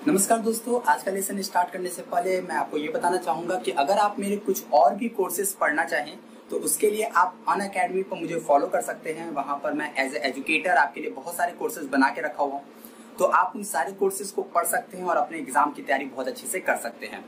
नमस्कार दोस्तों, आज का लेसन स्टार्ट करने से पहले मैं आपको ये बताना चाहूँगा कि अगर आप मेरे कुछ और भी कोर्सेज पढ़ना चाहें तो उसके लिए आप अन अकेडमी पर मुझे फॉलो कर सकते हैं। वहाँ पर मैं एज ए एजुकेटर आपके लिए बहुत सारे कोर्सेज बना के रखा हुआ तो आप उन सारे कोर्सेज को पढ़ सकते हैं और अपने एग्ज़ाम की तैयारी बहुत अच्छे से कर सकते हैं।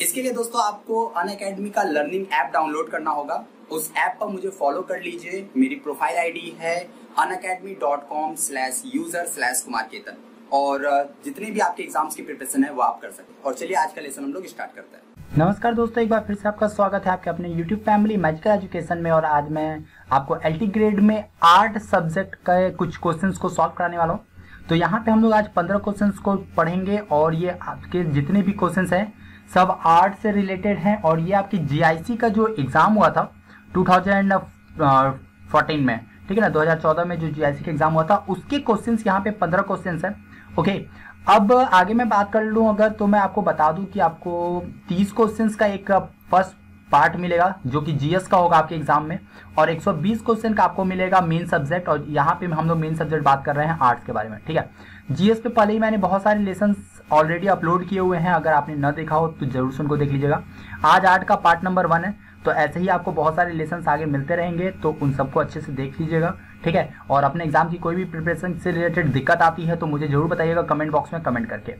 इसके लिए दोस्तों, आपको अन अकेडमी का लर्निंग ऐप डाउनलोड करना होगा। उस ऐप पर मुझे फॉलो कर लीजिए। मेरी प्रोफ़ाइल आईडी है Unacademy dot com slash user slash Kumar Ketan और जितने भी आपके एग्ज़ाम्स की प्रिपरेशन है, वो आप कर सकते हैं। और चलिए, आज का लेसन हम लोग स्टार्ट करते हैं। नमस्कार दोस्तों, एक बार फिर से आपका स्वागत है आपके अपने YouTube फैमिली मैजिकल एजुकेशन में और आज मैं आपको एल ग्रेड में आर्ट सब्जेक्ट के कुछ क्वेश्चंस को सॉल्व कराने वाला हूँ। तो यहाँ पे हम लोग आज पंद्रह क्वेश्चंस को पढ़ेंगे और ये आपके जितने भी क्वेश्चंस हैं, सब आर्ट से रिलेटेड हैं और ये आपकी जीआईसी का जो एग्ज़ाम हुआ था 2014 में ठीक है ना 2014 में जो जीआईसी का एग्ज़ाम हुआ था, उसके क्वेश्चंस यहाँ पे पंद्रह क्वेश्चंस हैं ओके अब आगे मैं बात कर लूँ, अगर तो मैं आपको बता दूँ कि आपको 30 क्वेश्चंस का एक फ़र्स्ट पार्ट मिलेगा, जो कि जीएस का होगा आपके एग्ज़ाम में, और 120 क्वेश्चन का आपको मिलेगा मेन सब्जेक्ट और यहाँ पे हम लोग मेन सब्जेक्ट बात कर रहे हैं आर्ट्स के बारे में, ठीक है? जीएस पे पहले ही मैंने बहुत सारे लेसन ऑलरेडी अपलोड किए हुए हैं, अगर आपने न देखा हो तो ज़रूर से उनको देख लीजिएगा। आज आर्ट का पार्ट नंबर वन है तो ऐसे ही आपको बहुत सारे लेसन आगे मिलते रहेंगे तो उन सबको अच्छे से देख लीजिएगा, ठीक है? और अपने एग्ज़ाम की कोई भी प्रिपरेशन से रिलेटेड दिक्कत आती है तो मुझे ज़रूर बताइएगा कमेंट बॉक्स में कमेंट करके।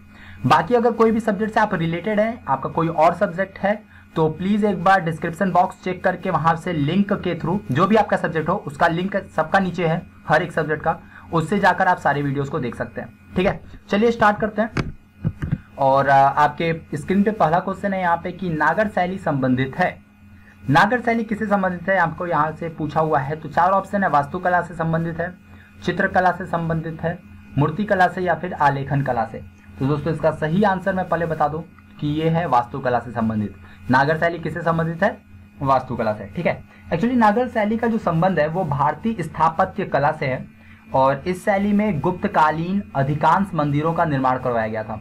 बाकी अगर कोई भी सब्जेक्ट से आप रिलेटेड है, आपका कोई और सब्जेक्ट है तो प्लीज़ एक बार डिस्क्रिप्शन बॉक्स चेक करके वहाँ से लिंक के थ्रू जो भी आपका सब्जेक्ट हो, उसका लिंक सबका नीचे है, हर एक सब्जेक्ट का, उससे जाकर आप सारे वीडियोस को देख सकते हैं, ठीक है? चलिए स्टार्ट करते हैं। और आपके स्क्रीन पे पहला क्वेश्चन है यहाँ पे कि नागर शैली संबंधित है। नागर शैली किससे संबंधित है? आपको यहाँ से पूछा हुआ है। तो चार ऑप्शन है, वास्तुकला से संबंधित है, चित्रकला से संबंधित है मूर्ति कला से या फिर आलेखन कला से। तो दोस्तों, इसका सही आंसर मैं पहले बता दूँ कि ये है वास्तुकला से संबंधित। नागर शैली किससे संबंधित है? वास्तुकला से, ठीक है? एक्चुअली नागर शैली का जो संबंध है, वो भारतीय स्थापत्य कला से है और इस शैली में गुप्तकालीन अधिकांश मंदिरों का निर्माण करवाया गया था,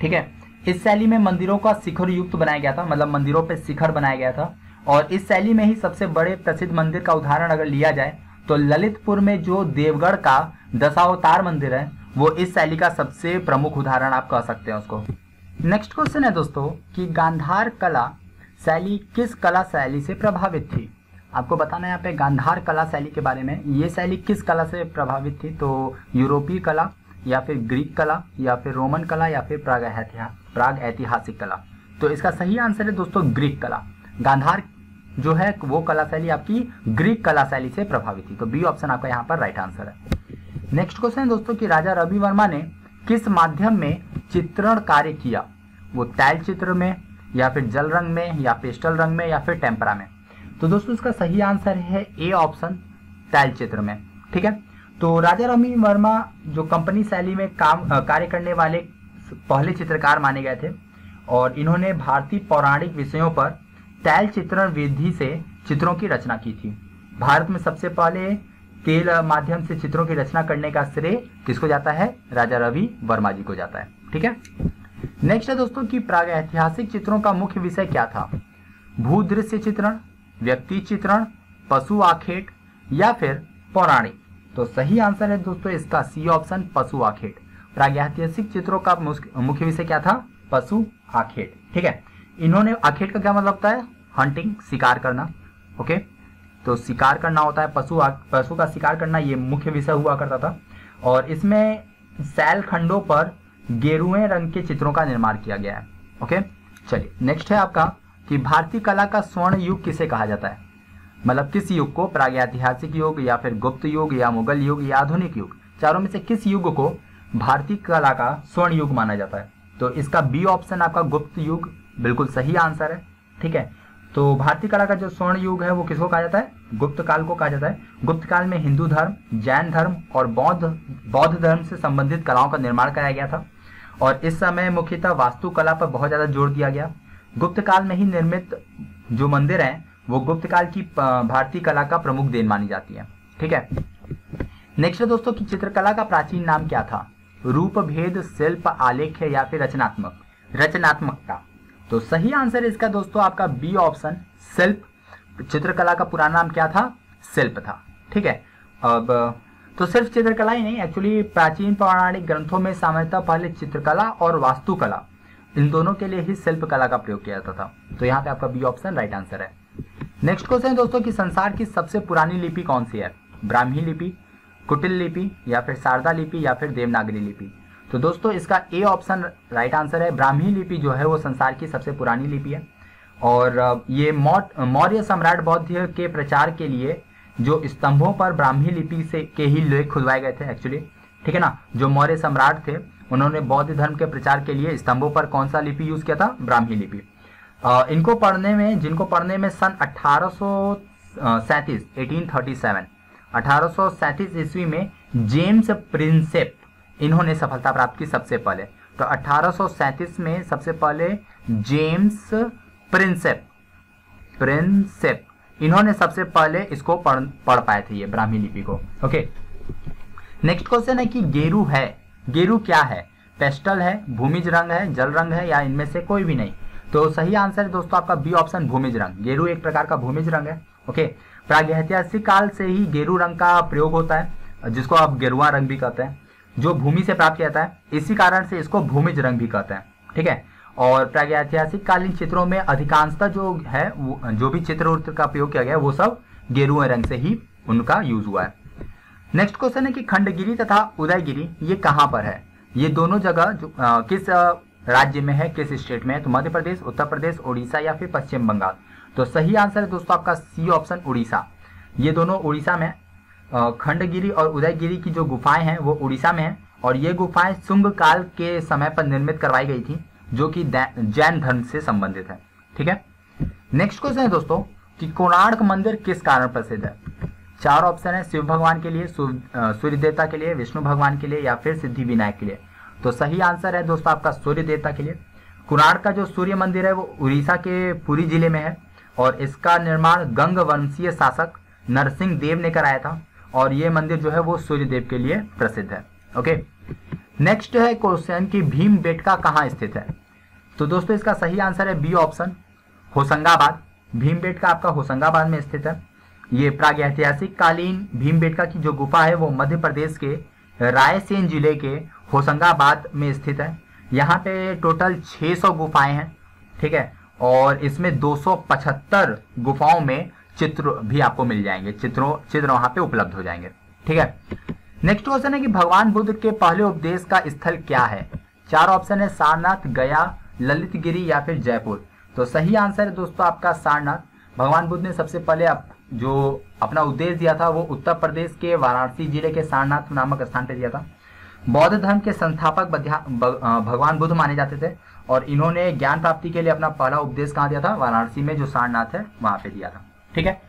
ठीक है? इस शैली में मंदिरों का शिखर युक्त बनाया गया था मतलब मंदिरों पर शिखर बनाया गया था। और इस शैली में ही सबसे बड़े प्रसिद्ध मंदिर का उदाहरण अगर लिया जाए तो ललितपुर में जो देवगढ़ का दशावतार मंदिर है, वो इस शैली का सबसे प्रमुख उदाहरण आप कह सकते हैं उसको। नेक्स्ट क्वेश्चन है दोस्तों, कि गांधार कला शैली किस कला शैली से प्रभावित थी? आपको बताना है यहाँ पे गांधार कला शैली के बारे में। ये शैली किस कला से प्रभावित थी? तो यूरोपीय कला, या फिर ग्रीक कला, या फिर रोमन कला, या फिर प्राग प्राग ऐतिहासिक कला। तो इसका सही आंसर है दोस्तों, ग्रीक कला। गांधार जो है वो कला शैली आपकी ग्रीक कला शैली से प्रभावित थी। तो बी ऑप्शन आपका यहाँ पर राइट आंसर है। नेक्स्ट क्वेश्चन है दोस्तों कि राजा रवि वर्मा ने किस माध्यम में चित्रण कार्य किया? वो तैल चित्र में, या फिर जल रंग में, या पेस्टल रंग में, या फिर टेम्परा में? तो दोस्तों इसका सही आंसर है ए ऑप्शन तैल चित्र में। ठीक है? तो राजा रवि वर्मा जो कंपनी शैली में काम कार्य करने वाले पहले चित्रकार माने गए थे, और इन्होंने भारतीय पौराणिक विषयों पर तैल चित्रण विधि से चित्रों की रचना की थी। भारत में सबसे पहले तेल माध्यम से चित्रों की रचना करने का श्रेय किसको जाता है? राजा रवि वर्मा जी को जाता है। ठीक है? नेक्स्ट है दोस्तों की प्राग ऐतिहासिक चित्रों का मुख्य विषय क्या था? भूदृश्य चित्रण, व्यक्ति चित्रण, पशु आखेट या फिर पौराणिक। तो सही आंसर है दोस्तों इसका सी ऑप्शन पशु आखेट। प्रागैतिहासिक चित्रों का मुख्य विषय क्या था? पशु आखेट। ठीक है? इन्होंने आखेट का क्या मतलब होता है? हंटिंग शिकार करना ओके तो शिकार करना होता है, पशु पशु का शिकार करना ये मुख्य विषय हुआ करता था। और इसमें सैल खंडों पर गेरुए रंग के चित्रों का निर्माण किया गया है ओके चलिए नेक्स्ट है आपका कि भारतीय कला का स्वर्ण युग किसे कहा जाता है? मतलब किस युग को? प्रागैतिहासिक युग या फिर गुप्त युग या मुगल युग या आधुनिक युग। चारों में से किस युग को भारतीय कला का स्वर्ण युग माना जाता है? तो इसका बी ऑप्शन आपका गुप्त युग, बिल्कुल सही आंसर है, ठीक है? तो भारतीय कला का जो स्वर्ण युग है, वो किसको कहा जाता है? गुप्त काल को कहा जाता है। गुप्त काल में हिंदू धर्म, जैन धर्म और बौद्ध बौद्ध धर्म से संबंधित कलाओं का निर्माण कराया गया था। और इस समय मुख्यतः वास्तुकला पर बहुत ज़्यादा ज़ोर दिया गया। गुप्त काल में ही निर्मित जो मंदिर हैं, वो गुप्त काल की भारतीय कला का प्रमुख देन मानी जाती है। ठीक है? नेक्स्ट है दोस्तों की चित्रकला का प्राचीन नाम क्या था? रूप भेद, शिल्प, आलेख्य या फिर रचनात्मक? रचनात्मकता। तो सही आंसर इसका दोस्तों आपका बी ऑप्शन शिल्प चित्रकला का पुराना नाम क्या था? शिल्प था। ठीक है? अब तो सिर्फ़ चित्रकला ही नहीं एक्चुअली प्राचीन पौराणिक ग्रंथों में सामान्यतः पहले चित्रकला और वास्तुकला, इन दोनों के लिए ही शिल्प कला का प्रयोग किया जाता था। तो यहाँ पे आपका बी ऑप्शन राइट आंसर है। नेक्स्ट क्वेश्चन है दोस्तों कि संसार की सबसे पुरानी लिपि कौन सी है? ब्राह्मी लिपि, कुटिल लिपि या फिर शारदा लिपि या फिर देवनागरी लिपि? तो दोस्तों, इसका ए ऑप्शन राइट आंसर है। ब्राह्मी लिपि जो है, वो संसार की सबसे पुरानी लिपि है। और ये मौर्य सम्राट बौद्ध के प्रचार के लिए जो स्तंभों पर ब्राह्मी लिपि से, के ही लेख खुदवाए गए थे एक्चुअली ठीक है ना? जो मौर्य सम्राट थे, उन्होंने बौद्ध धर्म के प्रचार के लिए स्तंभों पर कौन सा लिपि यूज़ किया था? ब्राह्मी लिपि। इनको पढ़ने में, जिनको पढ़ने में सन अठारह सैतीस सेवन अठारह ईस्वी में जेम्स प्रिंसेप इन्होंने सफलता प्राप्त की सबसे पहले। तो अठारह में सबसे पहले जेम्स प्रिंसेप प्रिंसेप। इन्होंने सबसे पहले इसको पढ़ पढ़ पाए थे ये ब्राह्मी लिपि को। ओके। नेक्स्ट क्वेश्चन है कि गेरू है। गेरू क्या है? पेस्टल है, भूमिज रंग है, जल रंग है या इनमें से कोई भी नहीं? तो सही आंसर है दोस्तों आपका बी ऑप्शन भूमिज रंग। गेरू एक प्रकार का भूमिज रंग है। ओके। प्रागैतिहासिक काल से ही गेरू रंग का प्रयोग होता है, जिसको आप गेरुआ रंग भी कहते हैं। जो भूमि से प्राप्त किया जाता है इसी कारण से इसको भूमिज रंग भी कहते हैं ठीक है? और प्रागैतिहासिक कालीन चित्रों में अधिकांशता जो है जो भी चित्र का प्रयोग किया गया वो सब गेरुए रंग से ही उनका यूज़ हुआ है। नेक्स्ट क्वेश्चन है कि खंडगिरी तथा उदयगिरी ये कहाँ पर है? ये दोनों जगह जो आ, किस राज्य में है किस स्टेट में है? तो मध्य प्रदेश उत्तर प्रदेश उड़ीसा या फिर पश्चिम बंगाल? तो सही आंसर है दोस्तों आपका सी ऑप्शन उड़ीसा ये दोनों उड़ीसा में खंडगिरी और उदयगिरी की जो गुफाएँ हैं, वो उड़ीसा में है और ये गुफाएँ सुंग काल के समय पर निर्मित करवाई गई थी, जो कि जैन धर्म से संबंधित है। ठीक है? नेक्स्ट क्वेश्चन है दोस्तों, कि कोणार्क मंदिर किस कारण प्रसिद्ध है? चार ऑप्शन है, शिव भगवान के लिए सूर्य देवता के लिए, विष्णु भगवान के लिए या फिर सिद्धि विनायक के लिए। तो सही आंसर है दोस्तों आपका सूर्य देवता के लिए। कोणार्क का जो सूर्य मंदिर है, वो उड़ीसा के पुरी ज़िले में है और इसका निर्माण गंग वंशीय शासक नरसिंह देव ने कराया था। और ये मंदिर जो है वो सूर्य देव के लिए प्रसिद्ध है। ओके? नेक्स्ट है क्वेश्चन कि भीम बेटका कहाँ स्थित है? तो दोस्तों इसका सही आंसर है B option Hoshangabad. Bhimbetka आपका होशंगाबाद में स्थित है। ये प्रागैतिहासिक कालीन भीम बेटका की जो गुफा है वो मध्य प्रदेश के रायसेन ज़िले के होशंगाबाद में स्थित है। यहाँ पे टोटल 600 गुफाएँ हैं, ठीक है? और इसमें 275 गुफाओं में चित्र भी आपको मिल जाएँगे। चित्रों, चित्र वहाँ पे उपलब्ध हो जाएँगे। ठीक है? नेक्स्ट क्वेश्चन है कि भगवान बुद्ध के पहले उपदेश का स्थल क्या है? चार ऑप्शन है सारनाथ, गया ललित गिरी या फिर जयपुर। तो सही आंसर है दोस्तों आपका सारनाथ। भगवान बुद्ध ने सबसे पहले आप जो अपना उद्देश्य दिया था वो उत्तर प्रदेश के वाराणसी ज़िले के सारनाथ नामक स्थान पर दिया था। बौद्ध धर्म के संस्थापक भगवान बुद्ध माने जाते थे और इन्होंने ज्ञान प्राप्ति के लिए अपना पहला उपदेश कहा दिया था? वाराणसी में जो सारनाथ है, वहाँ पे दिया था। ठीक है?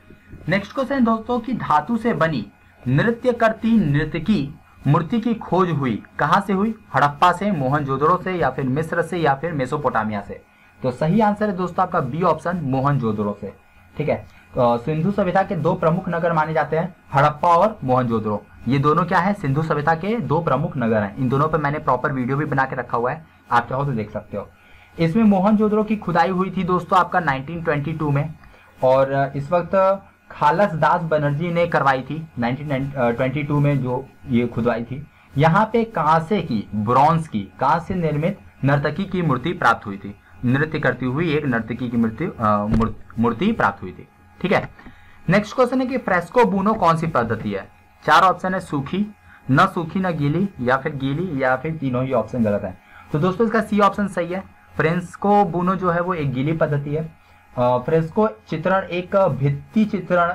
नेक्स्ट क्वेश्चन दोस्तों की धातु से बनी नृत्य करती नृत्यकी मूर्ति की खोज हुई। कहाँ से हुई? हड़प्पा से, मोहनजोदड़ो से, या फिर मिस्र से, या फिर मेसोपोटामिया से? तो सही आंसर है दोस्तों आपका बी ऑप्शन मोहनजोदड़ो से। ठीक है? तो सिंधु सभ्यता के दो प्रमुख नगर माने जाते हैं, हड़प्पा और मोहनजोदड़ो। ये दोनों क्या है? सिंधु सभ्यता के दो प्रमुख नगर हैं। इन दोनों पर मैंने प्रॉपर वीडियो भी बना के रखा हुआ है। आप चाहो तो देख सकते हो। इसमें मोहनजोदड़ो की खुदाई हुई थी दोस्तों आपका 1922 में। और इस वक्त खालस दास बनर्जी ने करवाई थी 1922 में जो ये खुदवाई थी। यहाँ पे कांसे की, ब्रॉन्ज की, कांसे निर्मित नर्तकी की मूर्ति प्राप्त हुई थी। नृत्य करती हुई एक नर्तकी की मूर्ति मूर्ति प्राप्त हुई थी। ठीक है? नेक्स्ट क्वेश्चन है कि फ्रेस्को बुनो कौन सी पद्धति है? चार ऑप्शन है, सूखी, न सूखी, न गीली, या फिर गीली, या फिर तीनों ही ऑप्शन गलत है। तो दोस्तों, इसका सी ऑप्शन सही है। फ्रेंस्को बुनो जो है, वो एक गीली पद्धति है। फ्रेस्को चित्रण, एक भित्ति चित्रण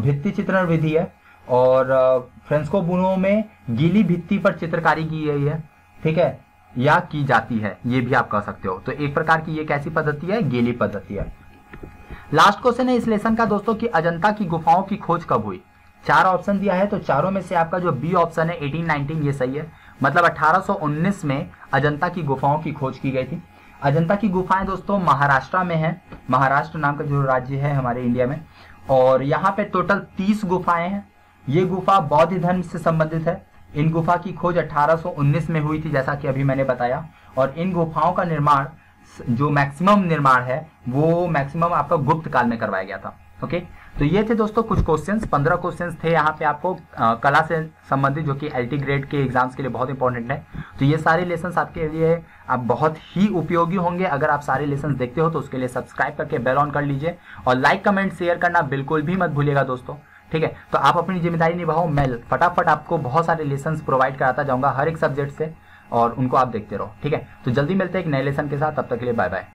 भित्ति चित्रण विधि है। और फ्रेंस्को बुनो में गीली भित्ति पर चित्रकारी की गई है, ठीक है? या की जाती है, ये भी आप कह सकते हो। तो एक प्रकार की ये कैसी पद्धति है? गीली पद्धति है। लास्ट क्वेश्चन है इस लेसन का, दोस्तों, कि अजंता की गुफाओं की खोज कब हुई? चार ऑप्शन दिया है तो चारों में से आपका जो बी ऑप्शन है 1819 ये सही है। मतलब 1819 में अजंता की गुफाओं की खोज की गई थी। अजंता की गुफाएँ दोस्तों महाराष्ट्र में है। महाराष्ट्र नाम का जो राज्य है हमारे इंडिया में। और यहाँ पे टोटल तीस गुफाएँ हैं। ये गुफा बौद्ध धर्म से संबंधित है। इन गुफा की खोज 1819 में हुई थी, जैसा कि अभी मैंने बताया। और इन गुफाओं का निर्माण, जो मैक्सिमम निर्माण है, वो मैक्सिमम आपका गुप्त काल में करवाया गया था। ओके तो ये थे दोस्तों कुछ क्वेश्चंस पंद्रह क्वेश्चंस थे यहाँ पे आपको आ, कला से संबंधित जो कि एल ग्रेड के एग्ज़ाम्स के लिए बहुत इंपॉर्टेंट है। तो ये सारे लेसन आपके लिए आप बहुत ही उपयोगी होंगे। अगर आप सारे लेसन देखते हो तो उसके लिए सब्सक्राइब करके बेल ऑन कर लीजिए। और लाइक कमेंट शेयर करना बिल्कुल भी मत भूलिएगा दोस्तों। ठीक है? तो आप अपनी ज़िम्मेदारी निभाओ। मैं फटाफट आपको बहुत सारे लेसन प्रोवाइड कराता जाऊँगा हर एक सब्जेक्ट से और उनको आप देखते रहो। ठीक है? तो जल्दी मिलते हैं एक नए लेसन के साथ। तब तक के लिए बाय बाय